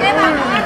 对吧？